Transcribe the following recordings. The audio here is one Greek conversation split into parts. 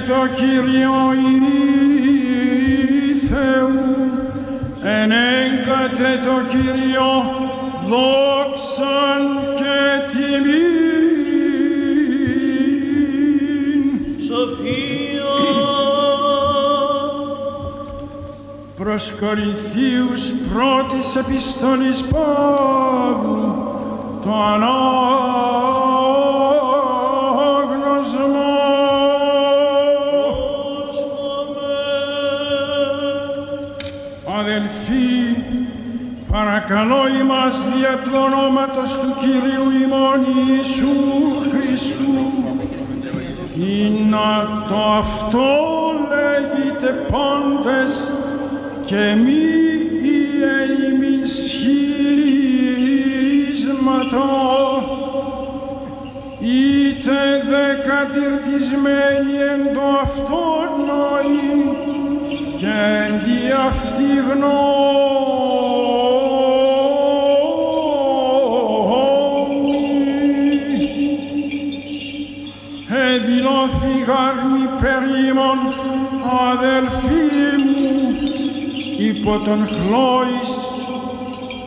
το Κύριο η Θεού, ενέγκατε το Κύριο δόξαν και τιμήν. Σοφία. Προς Κορινθίους πρώτης επιστολής Παύλου, το ανώμενο αδελφοί, παρακαλώ ημάς δια του ονόματος του Κυρίου ημών Ιησού Χριστού, Είναι το αυτό λέγεται πάντες και μη η ελιμήν είτε δε κατηρτισμένοι εν το αυτόν νοήν, Καινοί αυτήν γνώμη εν διλαφί γαρ μη περιμόν, αδελφοί μου, υπό τον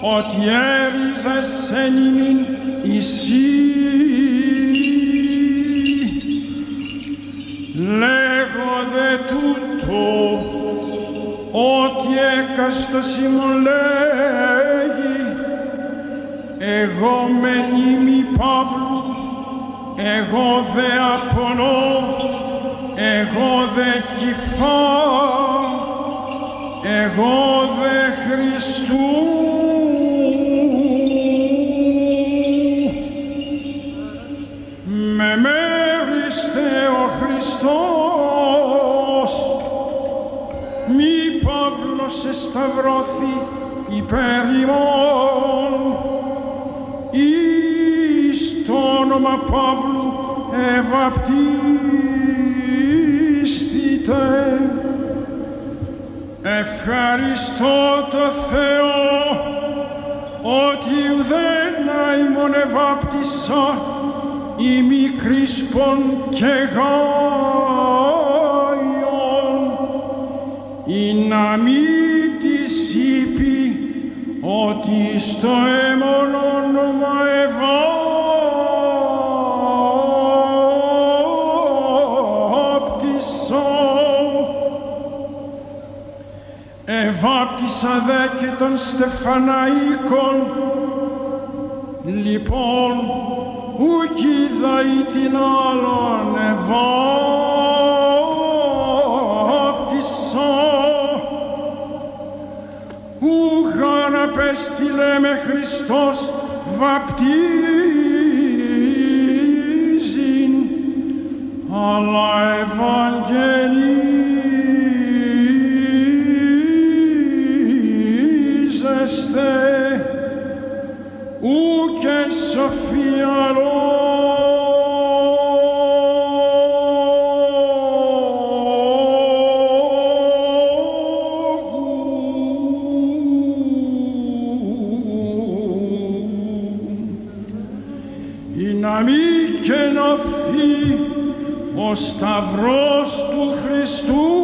ότι αντ γέριντες ενίμην εσί, λέγω δε τούτο ό,τι έκαστος ημών λέγει, εγώ με νήμι Παύλου, εγώ δε απολώ, εγώ δε κυφά, εγώ δε Χριστού, Παύλος εσταυρώθη υπέρ ημών, εις το όνομα Παύλου ευαπτίστητε. Ευχαριστώ το Θεό ότι ουδένα ημών ευάπτησα η μικρίσπον και Γάιον η να μη της είπε ότι στο έμον όνομα ευάπτησα ευάπτησα δε και των Στεφαναίκων λοιπόν ουκ είδα ή την άλλον ευάπτησα ούχαν απέστειλε με Χριστός βαπτίζειν. Αλλά ευαγγελίζεστε ούκ εν σοφία ο σταυρός του Χριστού.